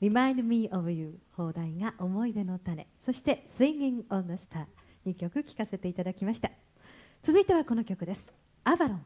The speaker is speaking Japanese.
Remind Me of You 放題が思い出の種。そして Swinging on the Star 2曲聴かせていただきました。続いてはこの曲です。アバロン